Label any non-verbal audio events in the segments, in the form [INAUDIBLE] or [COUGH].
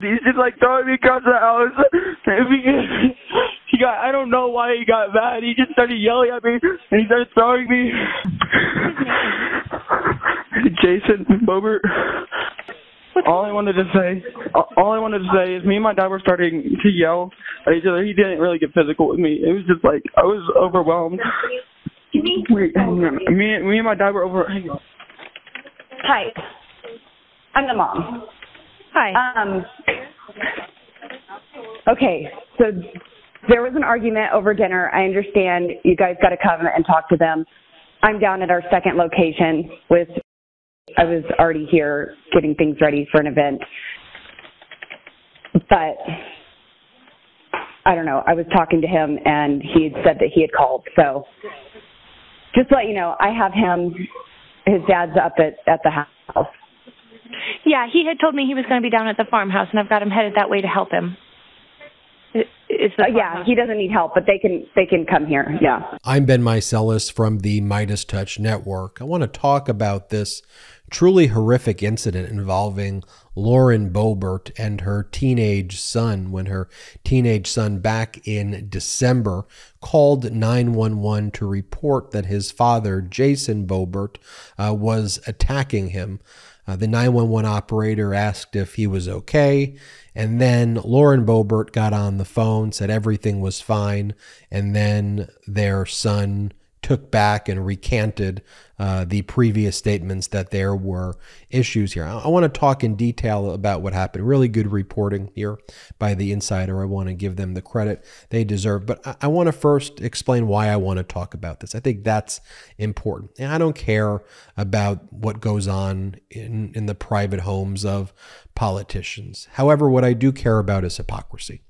He's just like throwing me across the house. [LAUGHS] he got, I don't know why he got mad. He just started yelling at me and he started throwing me. [LAUGHS] Jayson Boebert. All I wanted to say, all I wanted to say is me and my dad were starting to yell at each other. He didn't really get physical with me. It was just like, I was overwhelmed. Wait, hang on. Me, me and my dad were over. Hang on. Hi. I'm the mom. Hi. Um, okay, so there was an argument over dinner. I understand you guys got to come and talk to them. I'm down at our second location with, I was already here getting things ready for an event. But I don't know, I was talking to him and he had said that he had called. So just to let you know, I have him, his dad's up at, at the house. Yeah, he had told me he was going to be down at the farmhouse, and I've got him headed that way to help him. It's the Uh, yeah, he doesn't need help, but they can they can come here. Yeah. I'm Ben Meiselas from the Meidas Touch Network. I want to talk about this truly horrific incident involving Lauren Boebert and her teenage son when her teenage son back in December called 911 to report that his father, Jayson Boebert, uh, was attacking him. Uh, the 911 operator asked if he was okay. And then Lauren Boebert got on the phone, said everything was fine. And then their son took back and recanted uh, the previous statements that there were issues here. I, I want to talk in detail about what happened. Really good reporting here by the insider. I want to give them the credit they deserve. But I, I want to first explain why I want to talk about this. I think that's important. And I don't care about what goes on in, in the private homes of politicians. However, what I do care about is hypocrisy.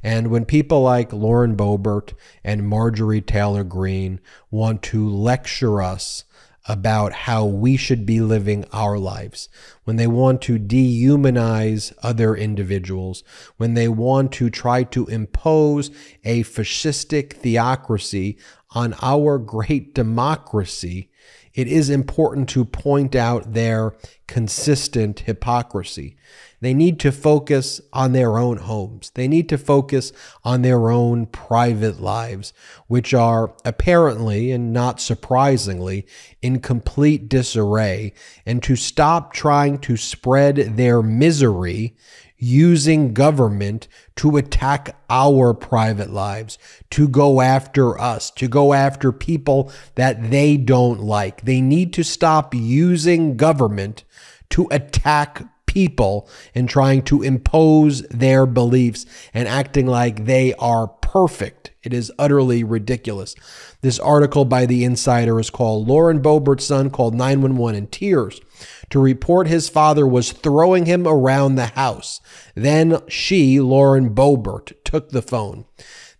And when people like Lauren Boebert and Marjorie Taylor Greene want to lecture us about how we should be living our lives, when they want to dehumanize other individuals, when they want to try to impose a fascistic theocracy on our great democracy, it is important to point out their consistent hypocrisy. They need to focus on their own homes. They need to focus on their own private lives, which are apparently and not surprisingly in complete disarray, and to stop trying to spread their misery using government to attack our private lives, to go after us, to go after people that they don't like. They need to stop using government to attack people and trying to impose their beliefs and acting like they are perfect. It is utterly ridiculous. This article by The Insider is called Lauren Boebert's son called 911 in tears to report his father was throwing him around the house. Then she, Lauren Boebert, took the phone.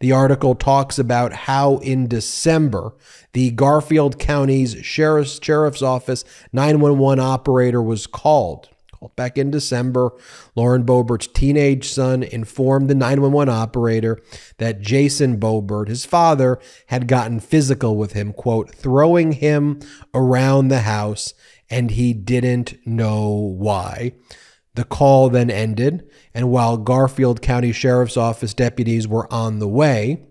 The article talks about how in December, the Garfield County's Sheriff's, Sheriff's Office 911 operator was called. Called back in December, Lauren Boebert's teenage son informed the 911 operator that Jayson Boebert, his father, had gotten physical with him, quote, throwing him around the house, and he didn't know why. The call then ended, and while Garfield County Sheriff's Office deputies were on the way,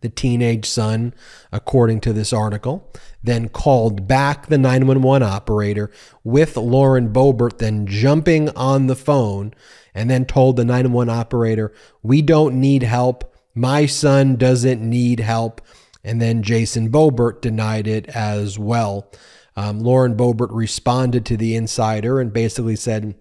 the teenage son, according to this article, then called back the 911 operator with Lauren Boebert then jumping on the phone and then told the 911 operator, We don't need help. My son doesn't need help. And then Jayson Boebert denied it as well. Um, Lauren Boebert responded to the insider and basically said,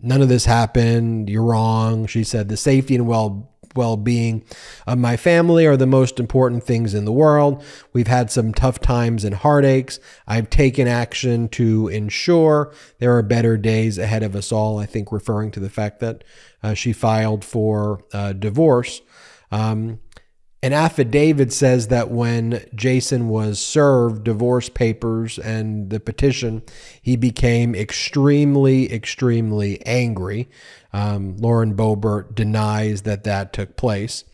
None of this happened. You're wrong. She said, The safety and well well being of my family are the most important things in the world. We've had some tough times and heartaches. I've taken action to ensure there are better days ahead of us all. I think referring to the fact that uh, she filed for uh, divorce. Um, an affidavit says that when Jayson was served divorce papers and the petition, he became extremely, extremely angry. Um, Lauren Boebert denies that that took place.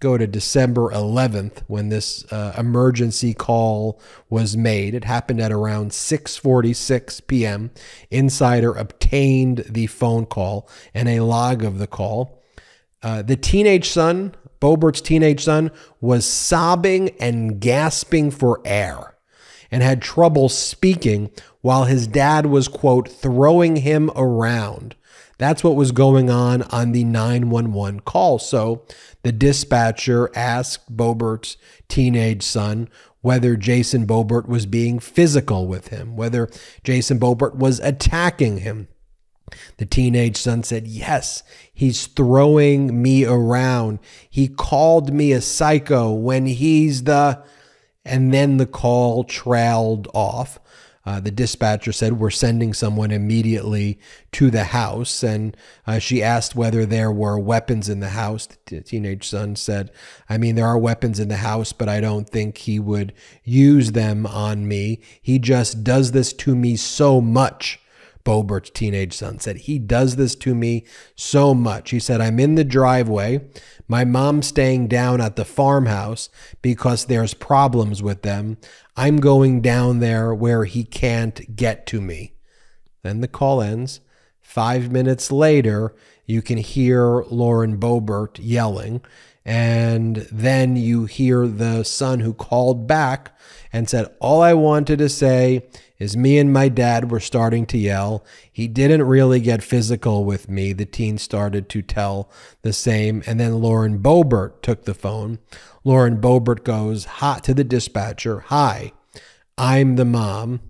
go to December 11th when this uh, emergency call was made. It happened at around 6:46 p.m. Insider obtained the phone call and a log of the call. Uh, the teenage son, Boebert's teenage son, was sobbing and gasping for air and had trouble speaking while his dad was, quote, throwing him around. That's what was going on on the 911 call. So the dispatcher asked Boebert's teenage son whether Jayson Boebert was being physical with him, whether Jayson Boebert was attacking him. The teenage son said, Yes, he's throwing me around. He called me a psycho when he's the. And then the call trailed off. Uh, the dispatcher said, We're sending someone immediately to the house. And uh, she asked whether there were weapons in the house. The teenage son said, I mean, there are weapons in the house, but I don't think he would use them on me. He just does this to me so much. Boebert's teenage son said, He does this to me so much. He said, I'm in the driveway. My mom's staying down at the farmhouse because there's problems with them. I'm going down there where he can't get to me. Then the call ends. Five minutes later, you can hear Lauren Boebert yelling. And then you hear the son who called back and said, All I wanted to say is me and my dad were starting to yell. He didn't really get physical with me. The teen started to tell the same. And then Lauren Boebert took the phone. Lauren Boebert goes hot to the dispatcher. Hi, I'm the mom.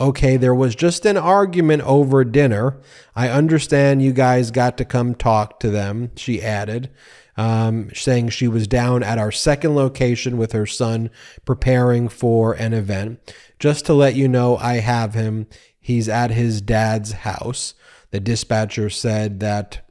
Okay, there was just an argument over dinner. I understand you guys got to come talk to them, she added um, saying she was down at our second location with her son preparing for an event. Just to let you know, I have him. He's at his dad's house. The dispatcher said that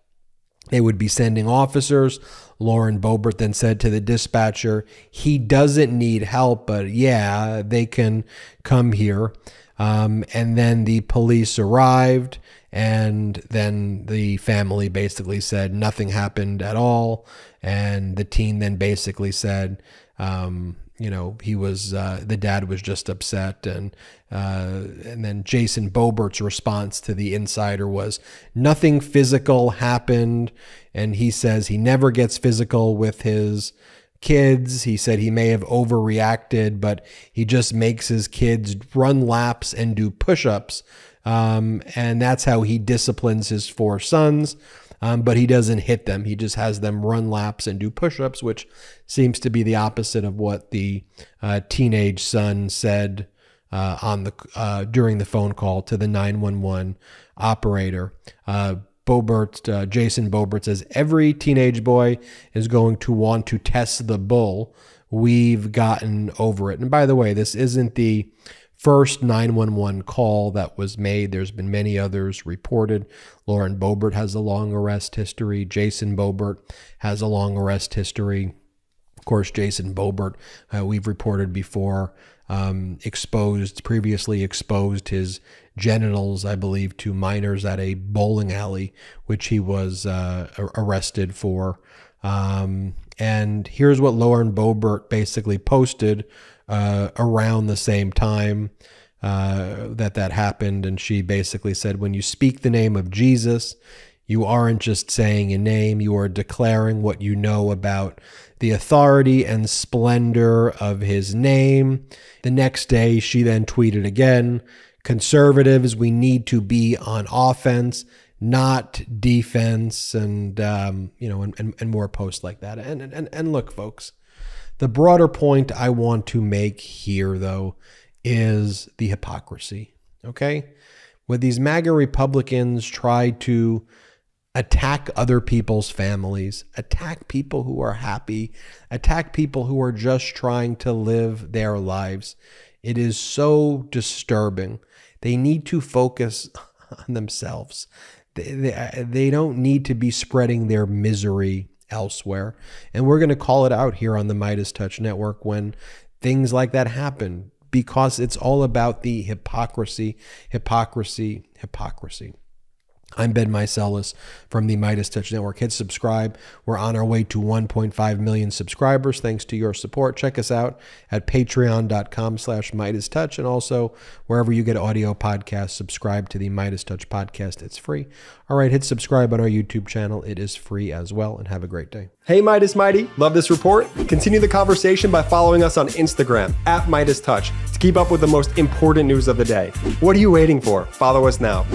they would be sending officers. Lauren Boebert then said to the dispatcher, he doesn't need help, but yeah, they can come here. Um, and then the police arrived, and then the family basically said nothing happened at all. And the teen then basically said, um, you know, he was uh, the dad was just upset, and uh, and then Jayson Boebert's response to the insider was nothing physical happened, and he says he never gets physical with his kids. He said he may have overreacted, but he just makes his kids run laps and do push ups. Um, and that's how he disciplines his four sons. Um, but he doesn't hit them. He just has them run laps and do push ups, which seems to be the opposite of what the uh, teenage son said. Uh, on the uh, during the phone call to the 911 operator. Uh, Boebert, uh, Jayson Boebert says every teenage boy is going to want to test the bull. We've gotten over it. And by the way, this isn't the first 911 call that was made. There's been many others reported. Lauren Boebert has a long arrest history. Jayson Boebert has a long arrest history. Of course, Jayson Boebert, uh, we've reported before, um, exposed, previously exposed his genitals, I believe, to minors at a bowling alley, which he was uh, arrested for. Um, and here's what Lauren Boebert basically posted uh, around the same time uh, that that happened. And she basically said, when you speak the name of Jesus, you aren't just saying a name, you are declaring what you know about the authority and splendor of his name. The next day, she then tweeted again conservatives, we need to be on offense, not defense, and, um, you know, and, and, and more posts like that. And, and, and look, folks, the broader point I want to make here, though, is the hypocrisy. Okay? When these MAGA Republicans try to attack other people's families, attack people who are happy, attack people who are just trying to live their lives. It is so disturbing. They need to focus [LAUGHS] on themselves. They, they, they don't need to be spreading their misery elsewhere. And we're going to call it out here on the Meidas Touch Network when things like that happen because it's all about the hypocrisy, hypocrisy, hypocrisy. I'm Ben Meiselas from the Meidas Touch Network. Hit subscribe. We're on our way to 1.5 million subscribers thanks to your support. Check us out at patreon.com slash Meidas Touch and also wherever you get audio podcasts, subscribe to the Meidas Touch podcast. It's free. All right, hit subscribe on our YouTube channel. It is free as well and have a great day. Hey Meidas Mighty, love this report? Continue the conversation by following us on Instagram at Meidas Touch to keep up with the most important news of the day. What are you waiting for? Follow us now.